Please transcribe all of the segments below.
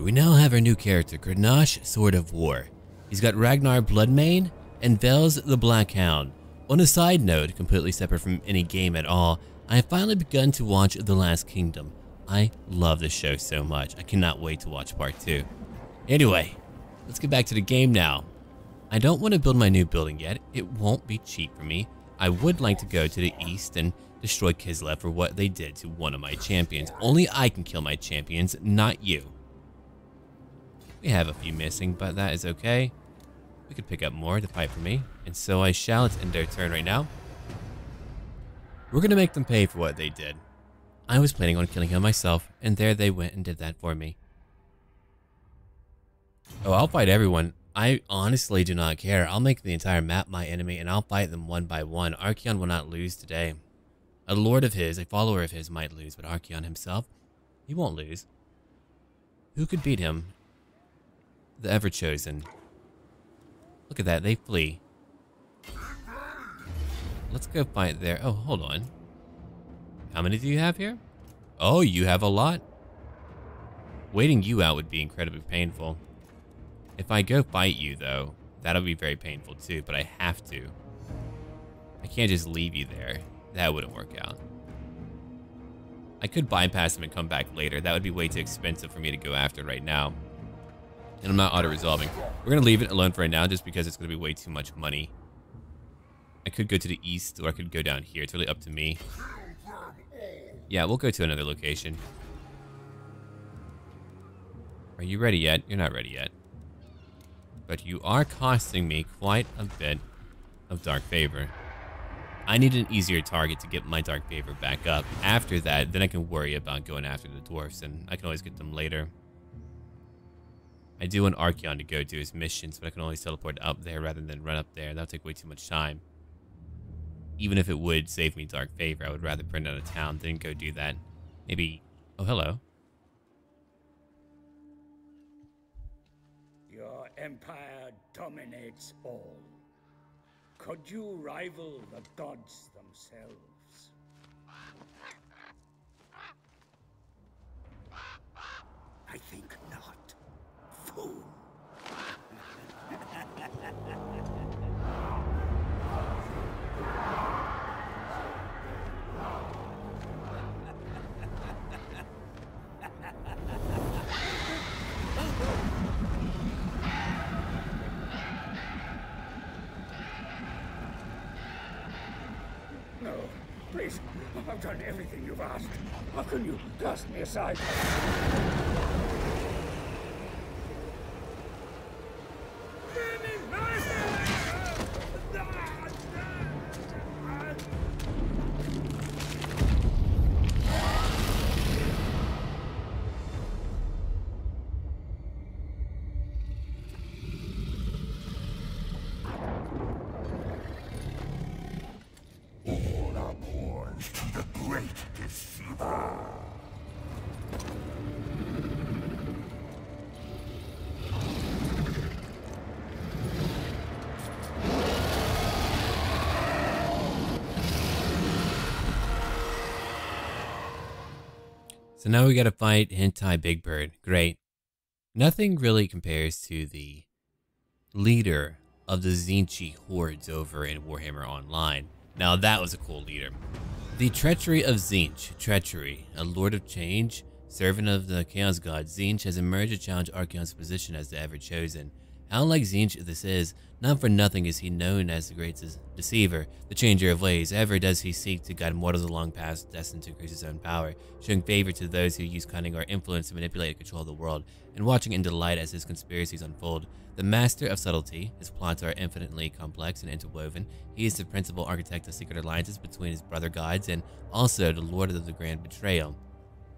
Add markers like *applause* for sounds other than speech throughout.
We now have our new character, Grenache Sword of War. He's got Ragnar Bloodmane and Vels the Black Hound. On a side note, completely separate from any game at all, I have finally begun to watch The Last Kingdom. I love this show so much. I cannot wait to watch part 2. Anyway, let's get back to the game now. I don't want to build my new building yet. It won't be cheap for me. I would like to go to the east and destroy Kislev for what they did to one of my champions. Only I can kill my champions, not you. We have a few missing, but that is okay. We could pick up more to fight for me. And so I shall. It's end their turn right now. We're to make them pay for what they did. I was planning on killing him myself, and there they went and did that for me. Oh, I'll fight everyone. I honestly do not care. I'll make the entire map my enemy, and I'll fight them one by one. Archaon will not lose today. A lord of his, a follower of his might lose, but Archaon himself, he won't lose. Who could beat him the Ever-Chosen. Look at that, they flee. Let's go fight there. Oh, hold on. How many do you have here? Oh, you have a lot? Waiting you out would be incredibly painful. If I go fight you, though, that'll be very painful too, but I have to. I can't just leave you there. That wouldn't work out. I could bypass him and come back later. That would be way too expensive for me to go after right now and I'm not auto-resolving. We're going to leave it alone for right now just because it's going to be way too much money. I could go to the east or I could go down here. It's really up to me. Yeah, we'll go to another location. Are you ready yet? You're not ready yet. But you are costing me quite a bit of Dark Favor. I need an easier target to get my Dark Favor back up. After that, then I can worry about going after the dwarfs, and I can always get them later. I do want Archaon to go do his missions, but I can only teleport up there rather than run up there. That'll take way too much time. Even if it would save me Dark Favor, I would rather print out of town than go do that. Maybe... Oh, hello. Your empire dominates all. Could you rival the gods themselves? I think fool. no, please. I've done everything you've asked. How can you cast me aside? So now we gotta fight Hentai Big Bird. Great. Nothing really compares to the leader of the Tzeentch hordes over in Warhammer Online. Now that was a cool leader. The Treachery of Tzeentch, Treachery, a lord of change, servant of the Chaos God, Tzeentch has emerged to challenge Archaon's position as the Ever-Chosen. How like Tzeentch this is, not for nothing is he known as the great deceiver, the changer of ways. Ever does he seek to guide mortals along paths destined to increase his own power, showing favor to those who use cunning or influence to manipulate and control the world, and watching in delight as his conspiracies unfold. The master of subtlety, his plots are infinitely complex and interwoven. He is the principal architect of secret alliances between his brother gods and also the lord of the grand betrayal.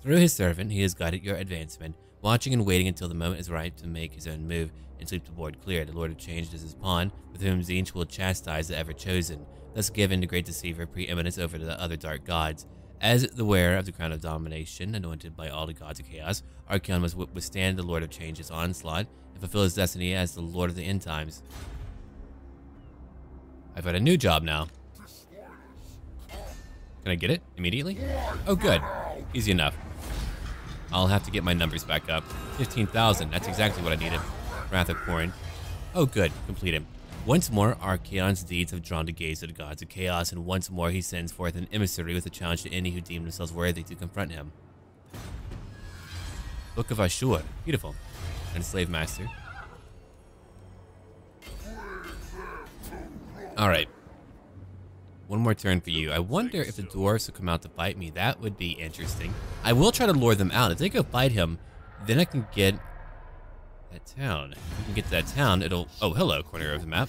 Through his servant, he has guided your advancement, watching and waiting until the moment is right to make his own move and sweep the board clear. The Lord of Change is his pawn, with whom Tzeentch will chastise the ever-chosen, thus giving the Great Deceiver preeminence over the other dark gods. As the wearer of the crown of domination, anointed by all the gods of chaos, Archaon must withstand the Lord of Change's onslaught and fulfill his destiny as the Lord of the End Times. I've got a new job now. Can I get it immediately? Oh, good. Easy enough. I'll have to get my numbers back up. 15,000. That's exactly what I needed. Wrath of Khorne. Oh, good. complete him. Once more, Archaon's deeds have drawn the gaze of the gods of chaos, and once more he sends forth an emissary with a challenge to any who deem themselves worthy to confront him. Book of Ashur. Beautiful. And Slave Master. Alright. One more turn for you. I wonder if the dwarves will come out to fight me. That would be interesting. I will try to lure them out. If they go fight him, then I can get that town. If we can get to that town, it'll... Oh, hello, corner of the map.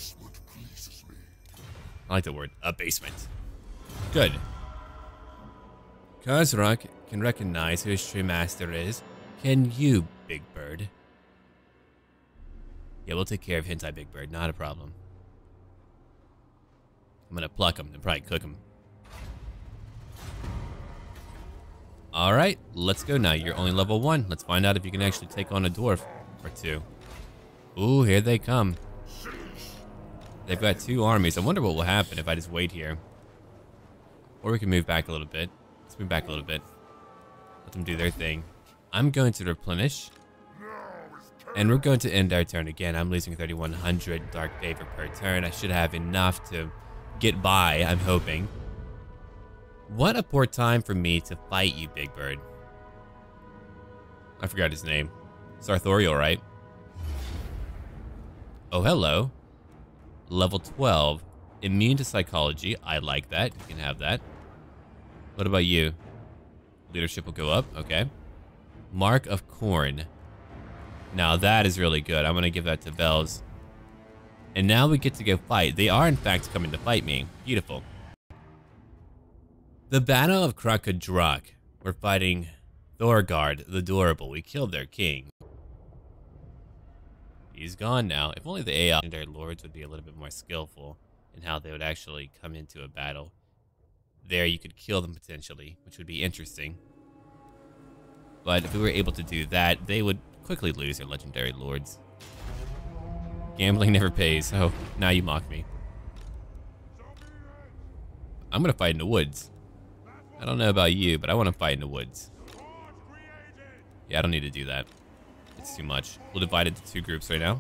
I like the word. A basement. Good. Kazrak can recognize who his true master is. Can you, Big Bird? Yeah, we'll take care of Hentai Big Bird. Not a problem. I'm gonna pluck him and probably cook him. Alright, let's go now. You're only level one. Let's find out if you can actually take on a dwarf or two. Ooh, here they come. They've got two armies. I wonder what will happen if I just wait here. Or we can move back a little bit. Let's move back a little bit. Let them do their thing. I'm going to replenish. And we're going to end our turn again. I'm losing 3,100 Dark Favor per turn. I should have enough to get by, I'm hoping. What a poor time for me to fight you, Big Bird. I forgot his name. Sarthorael, right? Oh, hello. Level 12. Immune to psychology. I like that. You can have that. What about you? Leadership will go up. Okay. Mark of Khorne. Now that is really good. I'm going to give that to Vels. And now we get to go fight. They are in fact coming to fight me. Beautiful. The Battle of Kraka We're fighting Thorgard the Durable. We killed their king. He's gone now. If only the AI legendary lords would be a little bit more skillful in how they would actually come into a battle. There you could kill them potentially, which would be interesting. But if we were able to do that, they would quickly lose their legendary lords. Gambling never pays. Oh, now you mock me. I'm gonna fight in the woods. I don't know about you, but I want to fight in the woods. Yeah, I don't need to do that. It's too much. We'll divide it to two groups right now.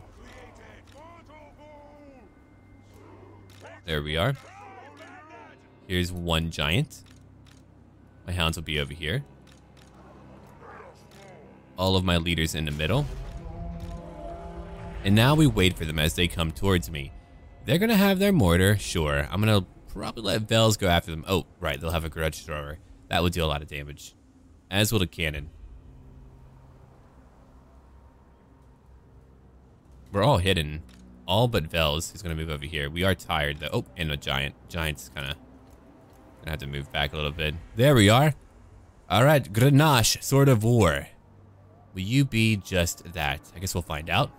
There we are. Here's one giant. My hounds will be over here. All of my leaders in the middle. And now we wait for them as they come towards me. They're going to have their mortar, sure. I'm going to probably let Vels go after them. Oh, right, they'll have a grudge thrower. That would do a lot of damage. As will the cannon. We're all hidden. All but Vels, who's going to move over here. We are tired, though. Oh, and a giant. Giant's kind of going to have to move back a little bit. There we are. All right, Grenache, Sword of War. Will you be just that? I guess we'll find out.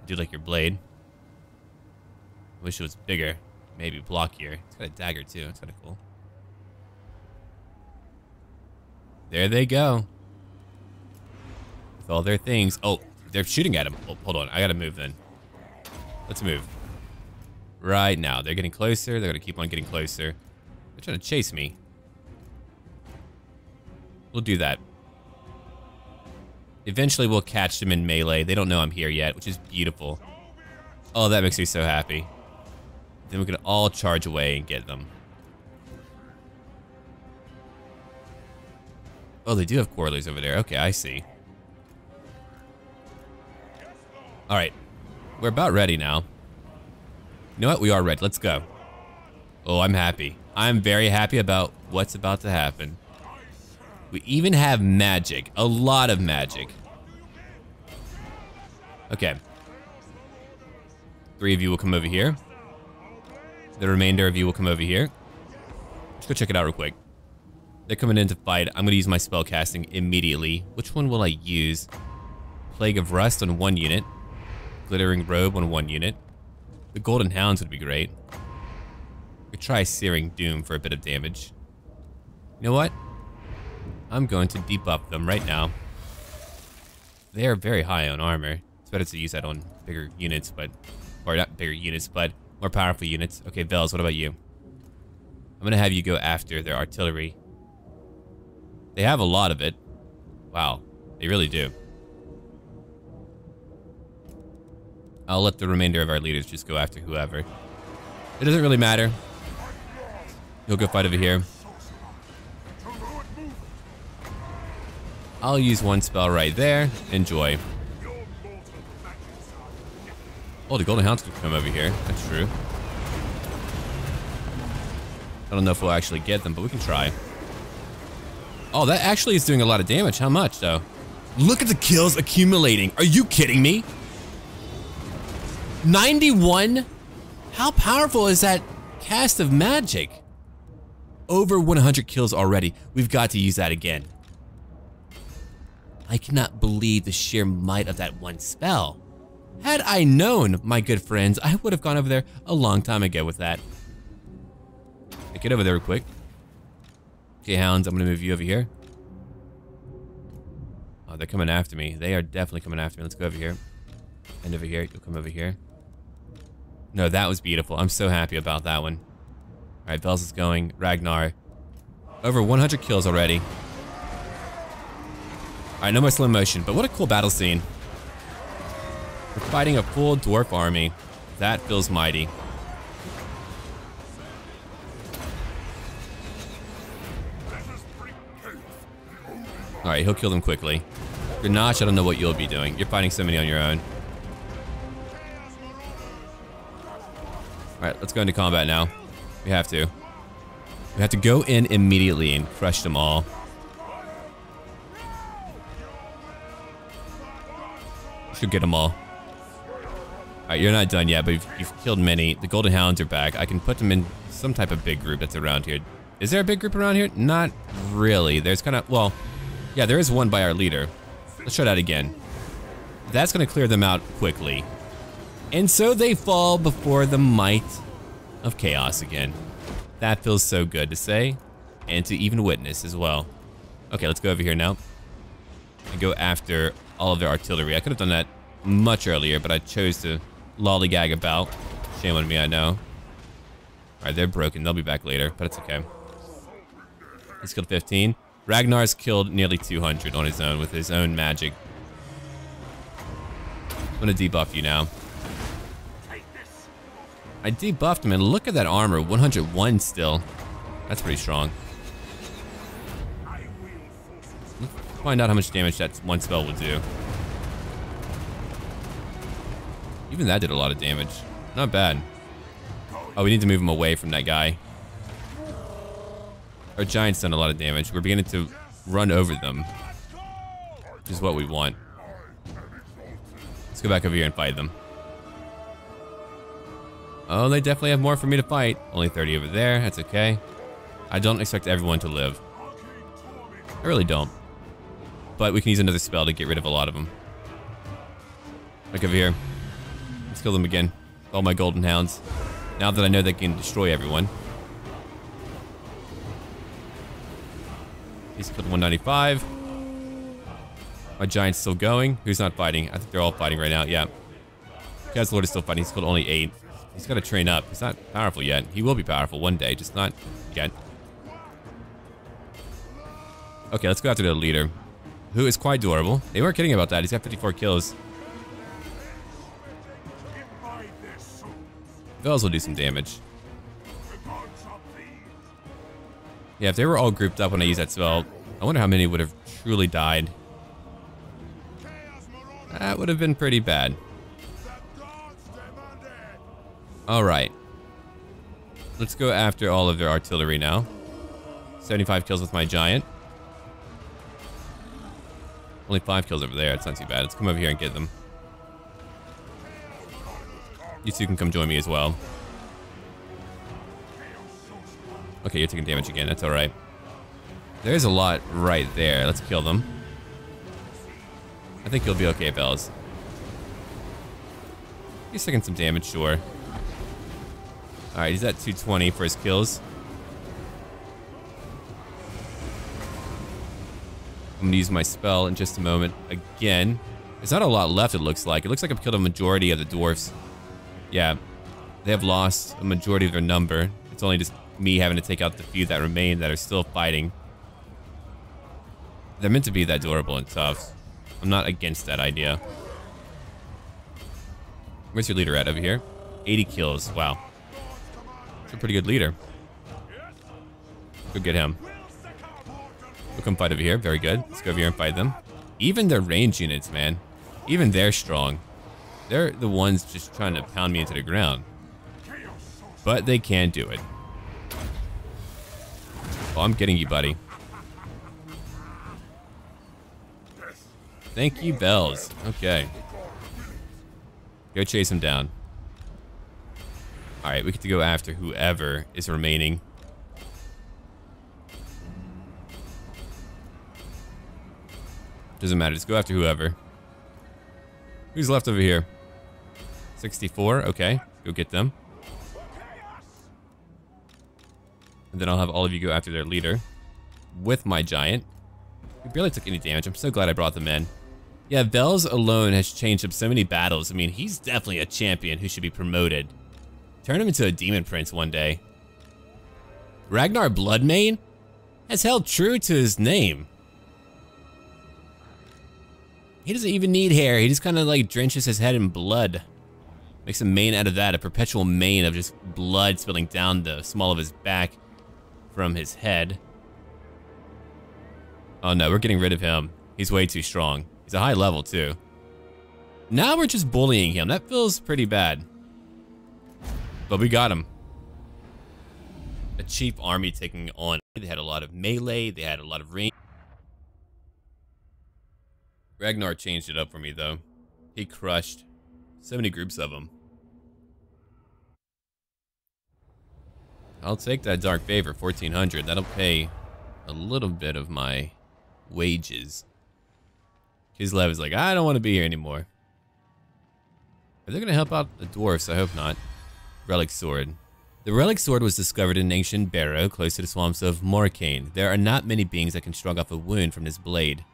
I do like your blade. Wish it was bigger. Maybe blockier. It's got a dagger too. It's kind of cool. There they go. With all their things. Oh, they're shooting at him. Oh, hold on. I gotta move then. Let's move. Right now. They're getting closer. They're gonna keep on getting closer. They're trying to chase me. We'll do that. Eventually we'll catch them in melee. They don't know I'm here yet, which is beautiful. Oh, that makes me so happy. Then we can all charge away and get them. Oh, they do have Quarrellers over there. Okay, I see. All right. We're about ready now. You know what? We are ready. Let's go. Oh, I'm happy. I'm very happy about what's about to happen. We even have magic. A lot of magic. Okay. Three of you will come over here. The remainder of you will come over here. Let's go check it out real quick. They're coming in to fight. I'm going to use my spell casting immediately. Which one will I use? Plague of Rust on one unit. Glittering Robe on one unit. The Golden Hounds would be great. We try Searing Doom for a bit of damage. You know what? I'm going to debuff them right now. They are very high on armor. It's better to use that on bigger units, but... Or not bigger units, but more powerful units. Okay, Vels, what about you? I'm to have you go after their artillery. They have a lot of it. Wow, they really do. I'll let the remainder of our leaders just go after whoever. It doesn't really matter. He'll go fight over here. I'll use one spell right there. Enjoy. Oh, the Golden Hounds can come over here. That's true. I don't know if we'll actually get them, but we can try. Oh, that actually is doing a lot of damage. How much, though? Look at the kills accumulating. Are you kidding me? 91? How powerful is that cast of magic? Over 100 kills already. We've got to use that again. I cannot believe the sheer might of that one spell. Had I known, my good friends, I would have gone over there a long time ago with that. Get over there real quick. Okay, hounds, I'm gonna move you over here. Oh, they're coming after me. They are definitely coming after me. Let's go over here. And over here. You'll come over here. No, that was beautiful. I'm so happy about that one. All right, Vels is going. Ragnar. Over 100 kills already. All right, no more slow motion, but what a cool battle scene. We're fighting a full dwarf army. That feels mighty. All right, he'll kill them quickly. Grenache, I don't know what you'll be doing. You're fighting so many on your own. All right, let's go into combat now. We have to. We have to go in immediately and crush them all. Should get them all. Alright, you're not done yet, but you've, you've, killed many. The Golden Hounds are back. I can put them in some type of big group that's around here. Is there a big group around here? Not really. There's kind of, well, yeah, there is one by our leader. Let's try that again. That's going to clear them out quickly. And so they fall before the might of chaos again. That feels so good to say and to even witness as well. Okay, let's go over here now and go after all of their artillery. I could have done that much earlier, but I chose to lollygag about. Shame on me, I know. All right, they're broken. They'll be back later, but it's okay. He's killed 15. Ragnar's killed nearly 200 on his own with his own magic. I'm gonna debuff you now. I debuffed him, and look at that armor, 101 still. That's pretty strong. Let's find out how much damage that one spell will do. Even that did a lot of damage. Not bad. Oh, we need to move him away from that guy. Our giant's done a lot of damage. We're beginning to run over them. Which is what we want. Let's go back over here and fight them. Oh, they definitely have more for me to fight. Only 30 over there. That's okay. I don't expect everyone to live. I really don't. But we can use another spell to get rid of a lot of them. Look over here. Let's kill them again. All my golden hounds. Now that I know they can destroy everyone. He's killed 195. My giant's still going. Who's not fighting? I think they're all fighting right now. Yeah. Guy's Lord is still fighting. He's killed only eight. He's got to train up. He's not powerful yet. He will be powerful one day, just not yet. Okay, let's go after the leader, who is quite durable. They weren't kidding about that. He's got 54 kills. Vels will do some damage. Yeah, if they were all grouped up when I used that spell, I wonder how many would have truly died. That would have been pretty bad. Alright. Let's go after all of their artillery now. 75 kills with my giant. Only 5 kills over there. It's not too bad. Let's come over here and get them. You two can come join me as well. Okay, you're taking damage again. That's alright. There's a lot right there. Let's kill them. I think you'll be okay, Vels. He's taking some damage, sure. Alright, he's at 220 for his kills. I'm gonna use my spell in just a moment. Again, there's not a lot left, it looks like. It looks like I've killed a majority of the dwarfs. Yeah, they have lost a majority of their number. It's only just me having to take out the few that remain that are still fighting. They're meant to be that durable and tough. I'm not against that idea. Where's your leader at over here? 80 kills. Wow. It's a pretty good leader. Go get him. We'll come fight over here. Very good. Let's go over here and fight them. Even their range units, man. Even they're strong. They're the ones just trying to pound me into the ground. But they can do it. Oh, I'm getting you, buddy. Thank you, Vels. Okay. Go chase him down. Alright, we get to go after whoever is remaining. Doesn't matter, just go after whoever. Who's left over here? 64, okay. Go get them. And then I'll have all of you go after their leader. With my giant. We barely took any damage. I'm so glad I brought them in. Yeah, Vels alone has changed up so many battles. I mean, he's definitely a champion who should be promoted. Turn him into a demon prince one day. Ragnar Bloodmane has held true to his name. He doesn't even need hair. He just kind of like drenches his head in blood. Makes a mane out of that, a perpetual mane of just blood spilling down the small of his back from his head. Oh no, we're getting rid of him. He's way too strong. He's a high level too. Now we're just bullying him. That feels pretty bad. But we got him. A cheap army taking on. They had a lot of melee. They had a lot of range. Ragnar changed it up for me though. He crushed so many groups of them. I'll take that Dark Favor, 1400. That'll pay a little bit of my wages. Kislev is like, I don't want to be here anymore. Are they going to help out the dwarfs? I hope not. Relic Sword. The Relic Sword was discovered in an ancient Barrow, close to the swamps of Morcane. There are not many beings that can shrug off a wound from this blade.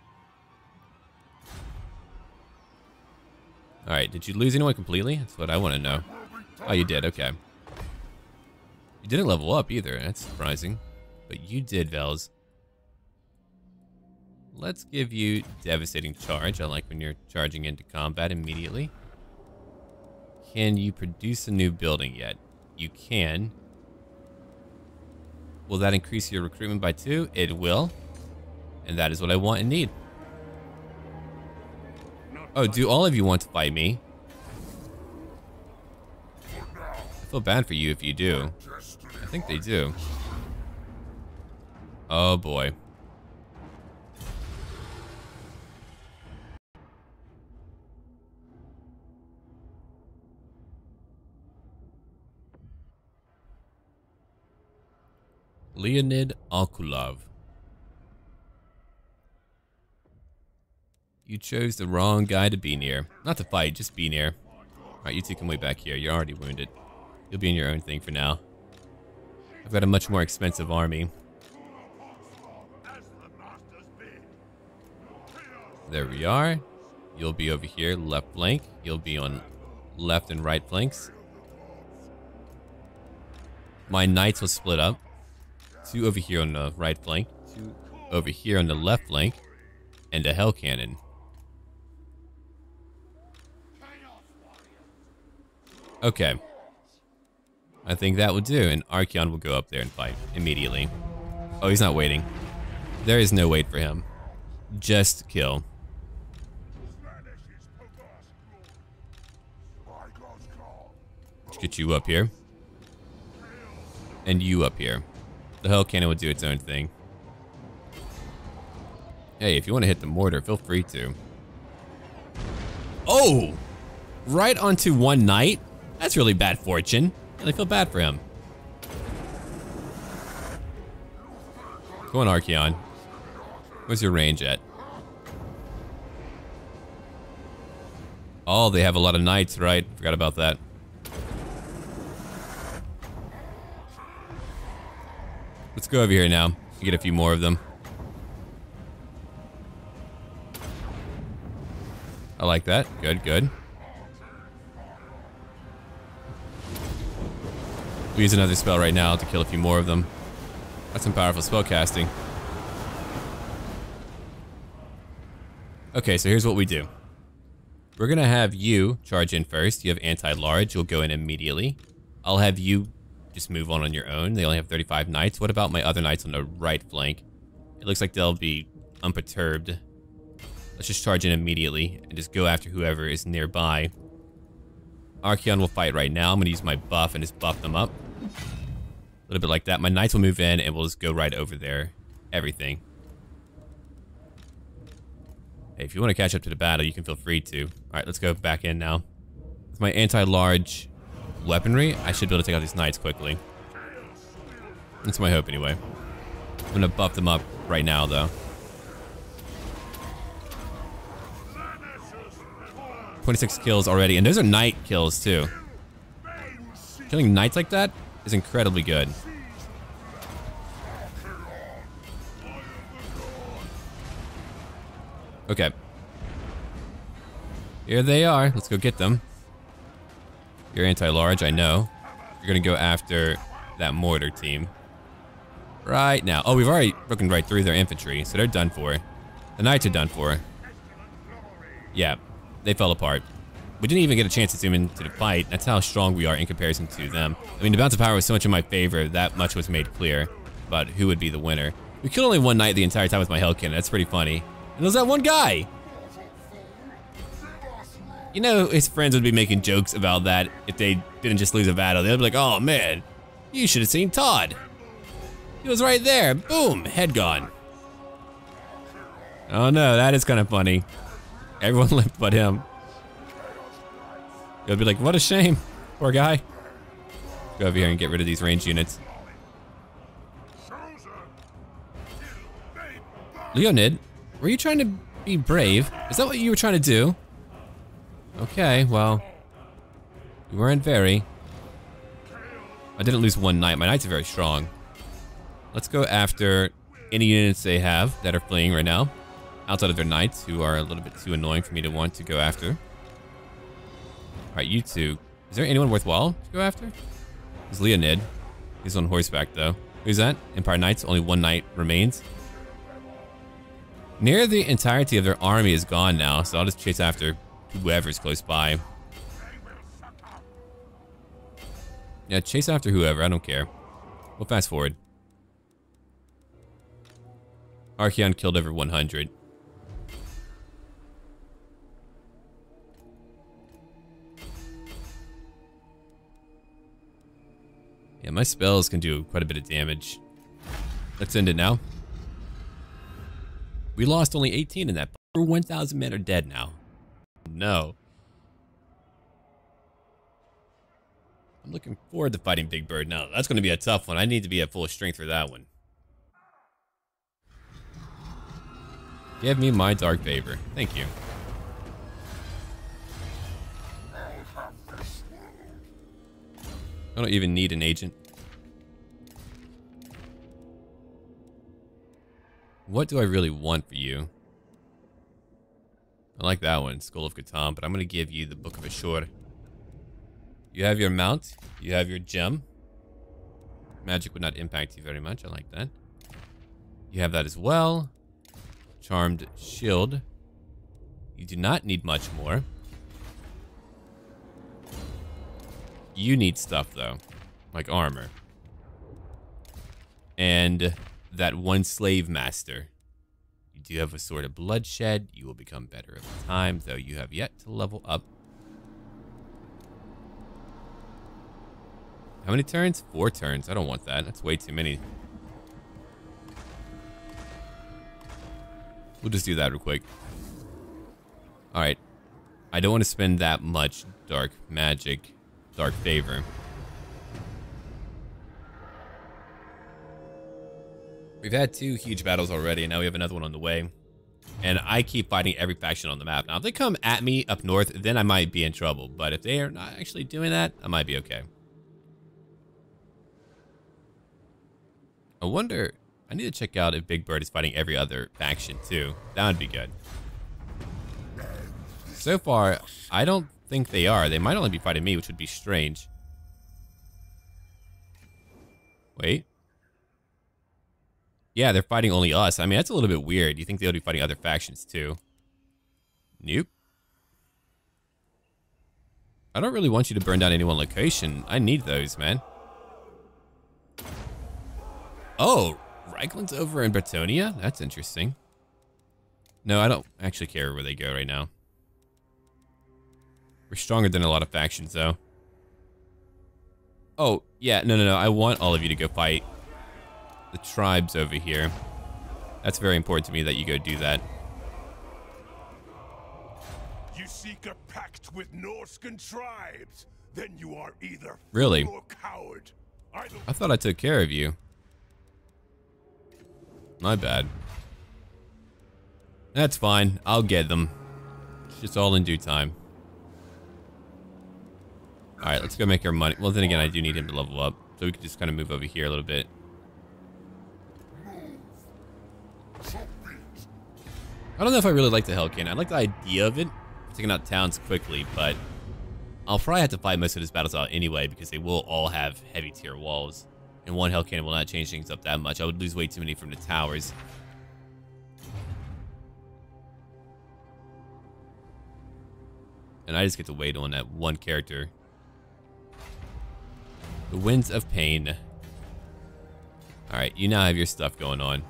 Alright, did you lose anyone completely? That's what I want to know. Oh, you did, okay. You didn't level up either, that's surprising. But you did, Vels. Let's give you Devastating Charge. I like when you're charging into combat immediately. Can you produce a new building yet? You can. Will that increase your recruitment by two? It will. And that is what I want and need. Oh, do all of you want to fight me? I feel bad for you if you do. I think they do. Oh boy. Leonid Akulov. You chose the wrong guy to be near. Not to fight, just be near. Alright, you two can wait back here. You're already wounded. You'll be in your own thing for now. I've got a much more expensive army. There we are. You'll be over here, left flank. You'll be on left and right flanks. My knights will split up. Two over here on the right flank. Two over here on the left flank. And a hell cannon. Okay. I think that will do, and Archaon will go up there and fight immediately. Oh, he's not waiting. There is no wait for him. Just kill. Let's get you up here. And you up here. The Hell Cannon will do its own thing. Hey, if you want to hit the mortar, feel free to. Oh! Right onto one knight? That's really bad fortune. And I feel bad for him. Go on, Archaon. Where's your range at? Oh, they have a lot of knights, right? Forgot about that. Let's go over here now. Get a few more of them. I like that. Good, good. We use another spell right now to kill a few more of them. That's some powerful spell casting. Okay, so here's what we do. We're to have you charge in first. You have anti-large. You'll go in immediately. I'll have you just move on on your own. They only have 35 knights. What about my other knights on the right flank? It looks like they'll be unperturbed. Let's just charge in immediately and just go after whoever is nearby. Archaon will fight right now. I'm going to use my buff and just buff them up. A little bit like that. My knights will move in and we'll just go right over there. Everything. Hey, if you want to catch up to the battle, you can feel free to. All right, let's go back in now. With my anti-large weaponry, I should be able to take out these knights quickly. That's my hope anyway. I'm to buff them up right now, though. 26 kills already, and those are knight kills, too. Killing knights like that is incredibly good. Okay. Here they are. Let's go get them. You're anti-large, I know. You're gonna go after that mortar team. Right now. Oh, we've already broken right through their infantry, so they're done for. The knights are done for. Yeah, they fell apart. We didn't even get a chance to zoom into the fight. That's how strong we are in comparison to them. I mean, the bounce of power was so much in my favor, that much was made clear about who would be the winner. We killed only one knight the entire time with my Hellkin. That's pretty funny. And it was that one guy. You know, his friends would be making jokes about that if they didn't just lose a battle. They'd be like, oh man, you should have seen Todd. He was right there. Boom, head gone. Oh no, that is kind of funny. Everyone *laughs* left but him. They'll be like, what a shame. Poor guy. Go over here and get rid of these range units. Leonid, were you trying to be brave? Is that what you were trying to do? Okay, well, We weren't very. I didn't lose one knight. My knights are very strong. Let's go after any units they have that are fleeing right now. Outside of their knights, who are a little bit too annoying for me to want to go after. Alright, you two. Is there anyone worthwhile to go after? There's Leonid. He's on horseback, though. Who's that? Empire Knights. Only one knight remains. Near the entirety of their army is gone now, so I'll just chase after whoever's close by. Yeah, chase after whoever, I don't care. We'll fast forward. Archaon killed over 100. Yeah, my spells can do quite a bit of damage. Let's end it now. We lost only 18 in that. Over 1,000 men are dead now. No. I'm looking forward to fighting Big Bird now. That's going to be a tough one. I need to be at full strength for that one. Give me my dark favor. Thank you. I don't even need an agent. What do I really want for you? I like that one, Skull of Katam, but I'm going to give you the Book of Ashur. You have your mount. You have your gem. Magic would not impact you very much. I like that. You have that as well. Charmed Shield. You do not need much more. You need stuff, though, like armor. And that one slave master. You do have a sword of bloodshed. You will become better over time, though you have yet to level up. How many turns? Four turns. I don't want that. That's way too many. We'll just do that real quick. Alright. I don't want to spend that much dark magic Dark Favor. We've had two huge battles already, and now we have another one on the way. And I keep fighting every faction on the map. Now, if they come at me up north, then I might be in trouble. But if they are not actually doing that, I might be okay. I wonder... I need to check out if Big Bird is fighting every other faction, too. That would be good. So far, I don't think they are. They might only be fighting me, which would be strange. Wait. Yeah, they're fighting only us. I mean, that's a little bit weird. You think they'll be fighting other factions too. Nope. I don't really want you to burn down any one location. I need those, man. Oh, Raglan's over in Bretonnia? That's interesting. No, I don't actually care where they go right now. We're stronger than a lot of factions, though. Oh, yeah, no, no, no. I want all of you to go fight the tribes over here. That's very important to me that you go do that. You seek a pact with Norscan tribes, then you are either Really? coward. Either I thought I took care of you. My bad. That's fine. I'll get them. It's just all in due time. Alright, let's go make our money. Well, then again, I do need him to level up. So we can just kind of move over here a little bit. I don't know if I really like the Hellcan. I like the idea of it, taking out towns quickly, but I'll probably have to fight most of his battles out anyway because they will all have heavy tier walls. And one Hellcan will not change things up that much. I would lose way too many from the towers. And I just get to wait on that one character. The Winds of Pain. Alright, you now have your stuff going on.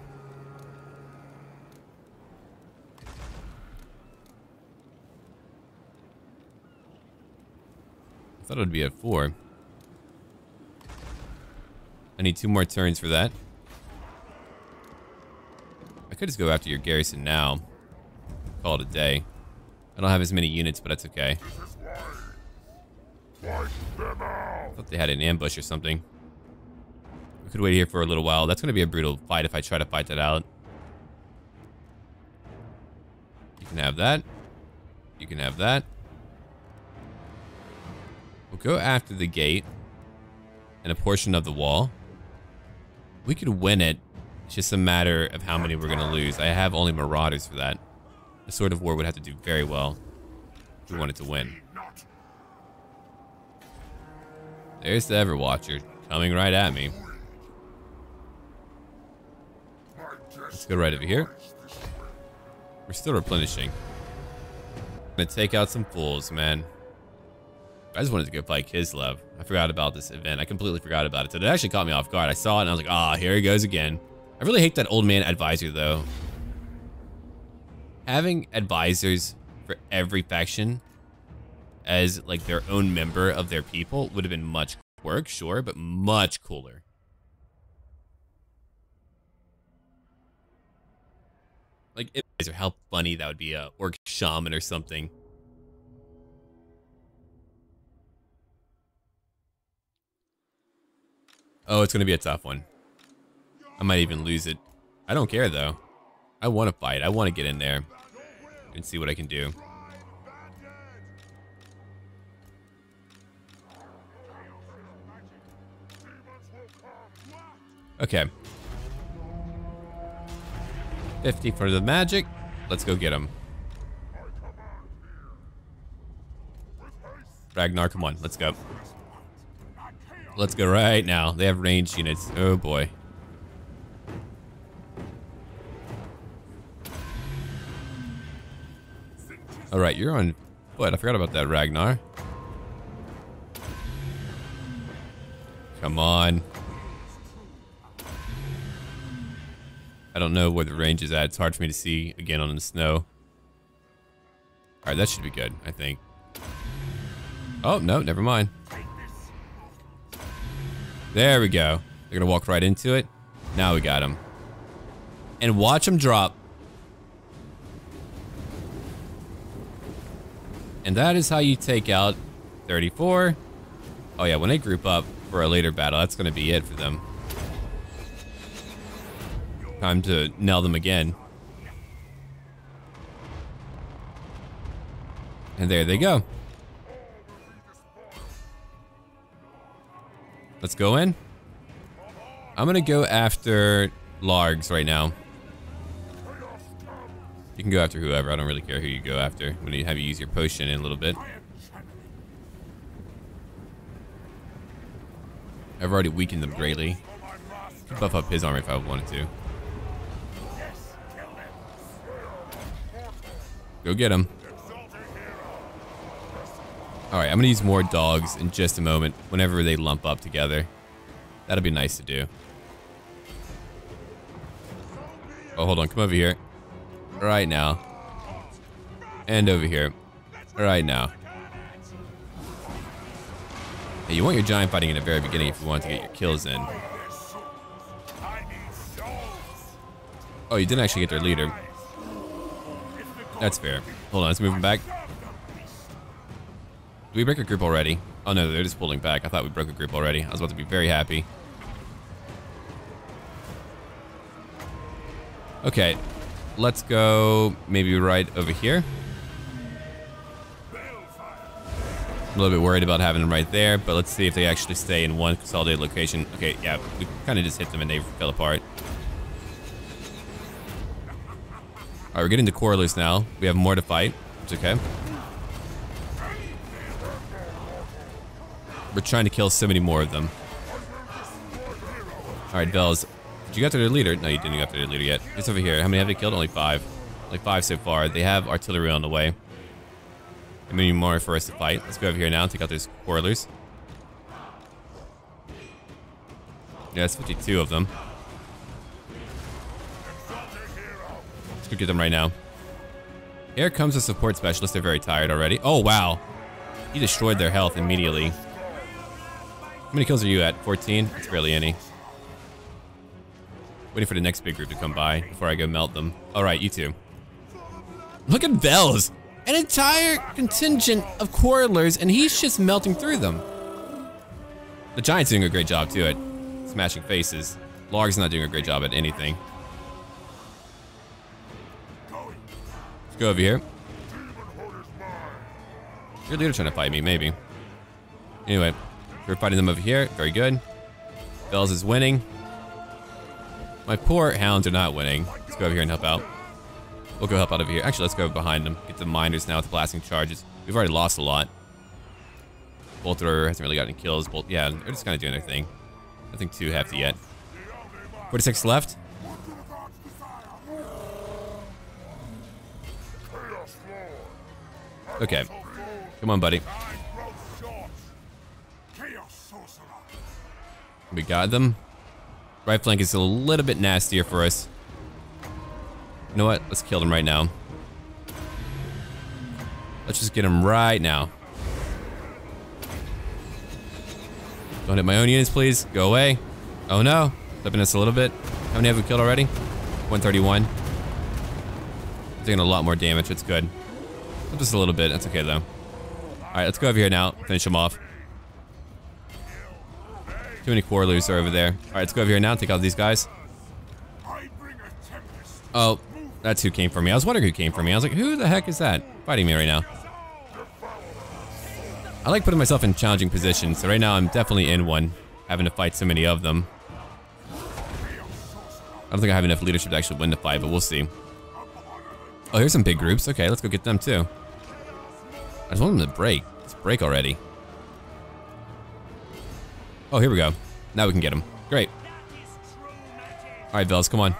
Thought it would be at four. I need two more turns for that. I could just go after your garrison now. Call it a day. I don't have as many units, but that's okay. thought they had an ambush or something. We could wait here for a little while. That's going to be a brutal fight if I try to fight that out. You can have that. You can have that. We'll go after the gate and a portion of the wall. We could win it. It's just a matter of how many we're going to lose. I have only Marauders for that. The Sword of War would have to do very well if we wanted to win. There's the Everwatcher coming right at me. Let's go right over here. We're still replenishing. Gonna take out some fools, man. I just wanted to go fight Kislev. I forgot about this event. I completely forgot about it. So it actually caught me off guard. I saw it and I was like, ah, here he goes again. I really hate that old man advisor though. Having advisors for every faction as like their own member of their people would have been much work, sure, but much cooler. Like, how funny that would be a orc shaman or something. Oh, it's gonna be a tough one. I might even lose it. I don't care though. I want to fight. I want to get in there and see what I can do. Okay. 50 for the magic. Let's go get him. Ragnar, come on. Let's go. Let's go right now. They have ranged units. Oh boy. All right, you're on foot. I forgot about that, Ragnar. Come on. I don't know where the range is at. It's hard for me to see again on the snow. All right, that should be good, I think. Oh, no, never mind. There we go. They're gonna walk right into it. Now we got him. And watch him drop. And that is how you take out 34. Oh yeah, when they group up for a later battle, that's gonna be it for them. Time to nail them again. And there they go. Let's go in. I'm gonna go after Largs right now. You can go after whoever. I don't really care who you go after. I'm gonna have you use your potion in a little bit. I've already weakened them greatly. Could buff up his armor if I wanted to. Go get him. All right, I'm gonna use more dogs in just a moment whenever they lump up together. That'll be nice to do. Oh, hold on, come over here. Right now. And over here. Right now. Hey, you want your giant fighting in the very beginning if you want to get your kills in. Oh, you didn't actually get their leader. That's fair. Hold on, let's move them back. We break a group already? Oh no, they're just pulling back. I thought we broke a group already. I was about to be very happy. Okay, let's go maybe right over here. A little bit worried about having them right there, but let's see if they actually stay in one consolidated location. Okay, yeah, we kind of just hit them and they fell apart. Alright, we're getting to Quarrellers now. We have more to fight. It's okay. We're trying to kill so many more of them. Alright, Vels. Did you get to their leader? No, you didn't get to their leader yet. It's over here. How many have they killed? Only five. Like five so far. They have artillery on the way. And maybe more for us to fight. Let's go over here now and take out those quarrellers. Yeah, it's 52 of them. Let's go get them right now. Here comes a support specialist. They're very tired already. Oh, wow. He destroyed their health immediately. How many kills are you at? 14? It's barely any. Waiting for the next big group to come by before I go melt them. All right, you two. Look at Vels. An entire contingent of quarrellers, and he's just melting through them. The Giant's doing a great job, too, at smashing faces. Larg's not doing a great job at anything. Let's go over here. Your leader trying to fight me, maybe. Anyway, we're fighting them over here. Very good. Vels is winning. My poor hounds are not winning. Let's go over here and help out. We'll go help out over here. Actually, let's go behind them. Get the miners now with blasting charges. We've already lost a lot. Bolt thrower hasn't really gotten any kills. Bolt, yeah, they're just kind of doing their thing. Nothing too hefty yet. 46 left. Okay. Come on, buddy. We got them. Right flank is a little bit nastier for us. You know what? Let's kill them right now. Let's just get them right now. Don't hit my own units, please. Go away. Oh no. Flipping us a little bit. How many have we killed already? 131. Taking a lot more damage. It's good. Just a little bit. That's okay, though. Alright, let's go over here now. Finish them off. Too many quarrellers are over there. Alright, let's go over here now. and Take out these guys. Oh, that's who came for me. I was wondering who came for me. I was like, who the heck is that fighting me right now? I like putting myself in challenging positions, so right now I'm definitely in one, having to fight so many of them. I don't think I have enough leadership to actually win the fight, but we'll see. Oh, here's some big groups. Okay, let's go get them too. I just want them to break. Let's break already. Oh, here we go. Now we can get them. Great. All right, Vels, come on.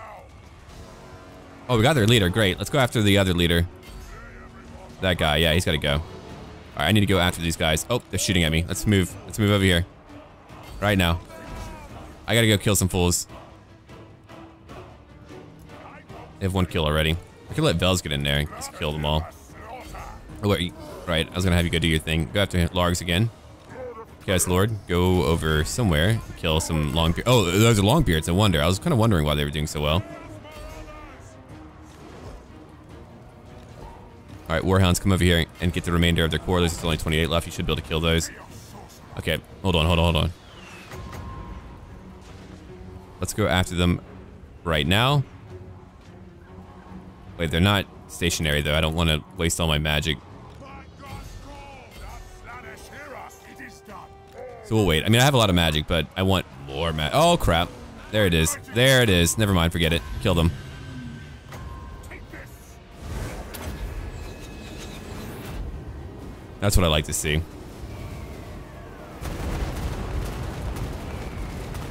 Oh, we got their leader. Great. Let's go after the other leader. That guy. Yeah, he's got to go. All right, I need to go after these guys. Oh, they're shooting at me. Let's move. Let's move over here. Right now. I got to go kill some fools. They have one kill already. I could let Vels get in there and just kill them all. Oh, wait. Right, I was going to have you go do your thing. Go after Largs again. Yes, Lord. Go over somewhere. Kill some long beard. Oh, those are long beards. I wonder. I was kind of wondering why they were doing so well. All right, Warhounds, come over here and get the remainder of their core. There's only 28 left. You should be able to kill those. Okay, hold on, hold on, hold on. Let's go after them right now. Wait, they're not stationary, though. I don't want to waste all my magic. So we'll wait. I mean, I have a lot of magic, but I want more magic. Oh, crap. There it is. There it is. Never mind. Forget it. Kill them. That's what I like to see.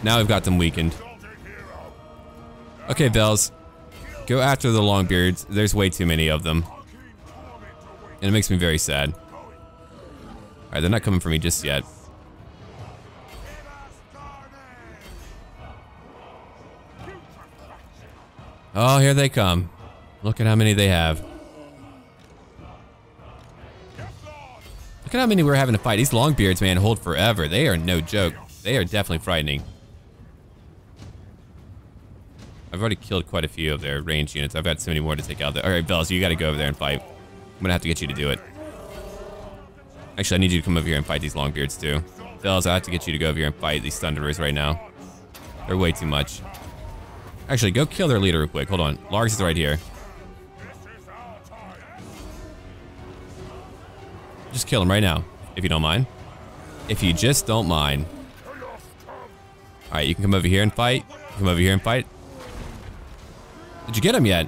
Now we've got them weakened. Okay, Vels. Go after the Longbeards. There's way too many of them. And it makes me very sad. Alright, they're not coming for me just yet. Oh, here they come. Look at how many they have. Look at how many we're having to fight. These Longbeards, man, hold forever. They are no joke. They are definitely frightening. I've already killed quite a few of their range units. I've got so many more to take out there. All right, Vels, you got to go over there and fight. I'm going to have to get you to do it. Actually, I need you to come over here and fight these Longbeards, too. Vels, I have to get you to go over here and fight these Thunderers right now. They're way too much. Actually, go kill their leader real quick. Hold on. Largs is right here. Just kill him right now, if you don't mind. If you just don't mind. Alright, you can come over here and fight. Come over here and fight. Did you get him yet?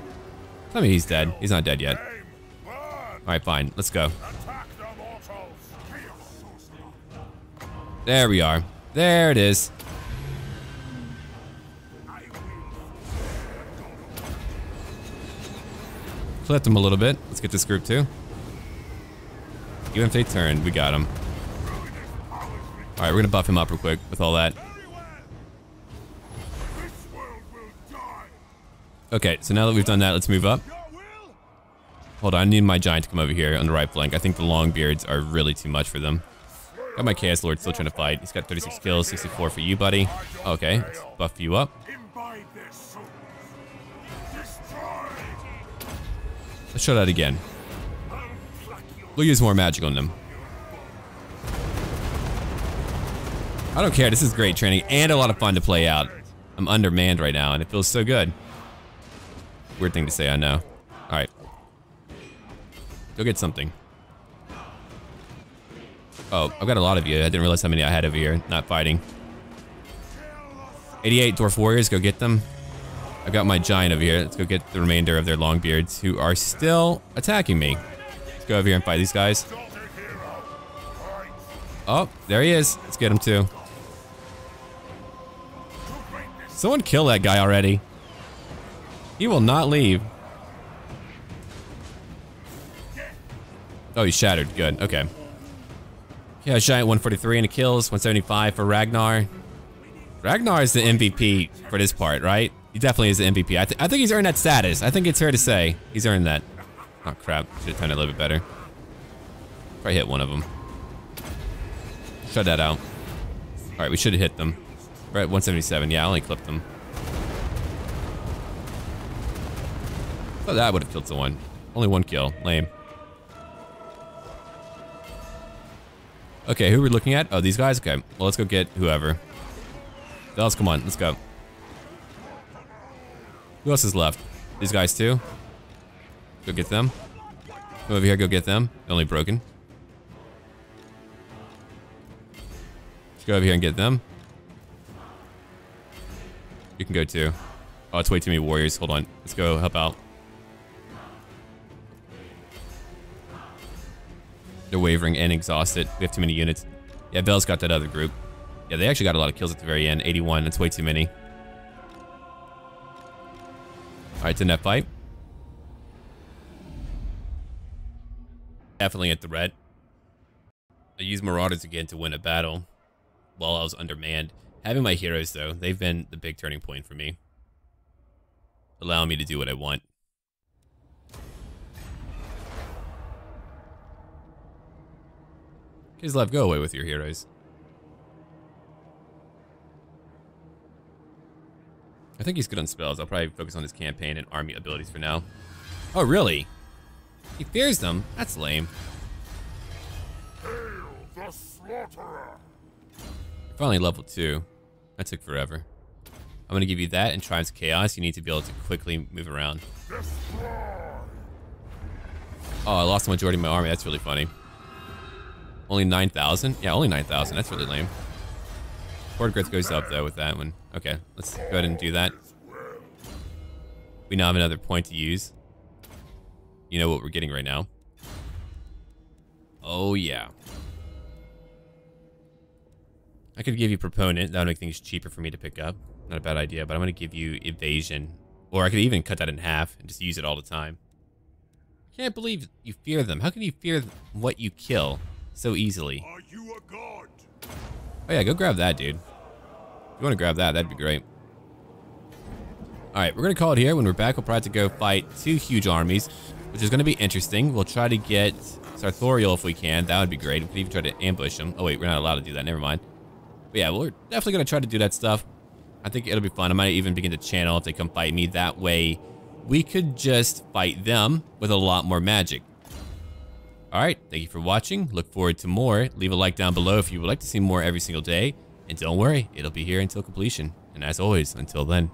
Tell me he's dead. He's not dead yet. Alright, fine. Let's go. There we are. There it is. Clipped him a little bit. Let's get this group too. Even if they turn, we got him. Alright, we're gonna buff him up real quick with all that. Okay, so now that we've done that, let's move up. Hold on, I need my giant to come over here on the right flank. I think the long beards are really too much for them. Got my Chaos Lord still trying to fight. He's got 36 kills, 64 for you, buddy. Okay, let's buff you up. Let's show that again. We'll use more magic on them. I don't care. This is great training and a lot of fun to play out. I'm undermanned right now, and it feels so good. Weird thing to say, I know. Alright. Go get something. Oh, I've got a lot of you. I didn't realize how many I had over here, not fighting. 88 Dwarf Warriors, go get them. I've got my Giant over here. Let's go get the remainder of their long beards who are still attacking me. Let's go over here and fight these guys. Oh, there he is. Let's get him too. Someone kill that guy already. He will not leave. Oh, he's shattered. Good. Okay. Yeah, Giant 143 and it kills. 175 for Ragnar. Ragnar is the MVP for this part, right? He definitely is the MVP. I, th I think he's earned that status. I think it's fair to say he's earned that. Oh, crap. Should have done it a little bit better. Probably hit one of them. Shut that out. All right, we should have hit them. We're at 177. Yeah, I only clipped them. Oh, that would have killed someone. Only one kill. Lame. Okay, who are we looking at? Oh, these guys? Okay, well, let's go get whoever. Dallas, come on, let's go. Who else is left? These guys too? Go get them. Come over here, go get them. Only broken. Let's go over here and get them. You can go too. Oh, it's way too many warriors. Hold on. Let's go help out. They're wavering and exhausted. We have too many units. Yeah, Vel's got that other group. Yeah, they actually got a lot of kills at the very end. 81. That's way too many. Alright, it's in that fight. Definitely at the red. I used Marauders again to win a battle while I was undermanned. Having my heroes, though, they've been the big turning point for me. Allowing me to do what I want. Kislev, go away with your heroes. I think he's good on spells. I'll probably focus on his campaign and army abilities for now. Oh, really? He fears them? That's lame. Finally level 2. That took forever. I'm going to give you that and Triumphs Chaos. You need to be able to quickly move around. Oh, I lost the majority of my army. That's really funny. Only 9,000? Yeah, only 9,000. That's really lame. Horde growth goes up, though, with that one. Okay, let's go ahead and do that. We now have another point to use. You know what we're getting right now. Oh, yeah. I could give you Proponent. That would make things cheaper for me to pick up. Not a bad idea, but I'm going to give you Evasion. Or I could even cut that in half and just use it all the time. I Can't believe you fear them. How can you fear what you kill? so easily. Are you a god? Oh yeah, go grab that, dude. You want to grab that, that'd be great. All right, we're gonna call it here. When we're back, we'll probably have to go fight two huge armies, which is gonna be interesting. We'll try to get Sarthorael if we can. That would be great. We could even try to ambush him. Oh wait, we're not allowed to do that. Never mind. But yeah, we're definitely gonna try to do that stuff. I think it'll be fun. I might even begin to channel if they come fight me. That way, we could just fight them with a lot more magic. All right, thank you for watching. Look forward to more. Leave a like down below if you would like to see more every single day. And don't worry, it'll be here until completion. And as always, until then,